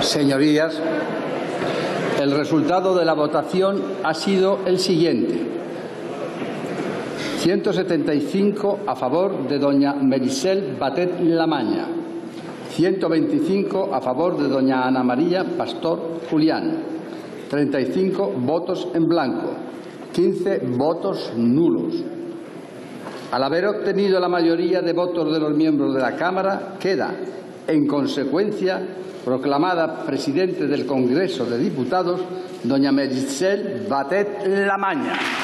Señorías, el resultado de la votación ha sido el siguiente. 175 a favor de doña Merisel Batet Lamaña, 125 a favor de doña Ana María Pastor Julián, 35 votos en blanco, 15 votos nulos. Al haber obtenido la mayoría de votos de los miembros de la Cámara, queda, en consecuencia, proclamada presidente del Congreso de Diputados, doña Merisel Batet Lamaña.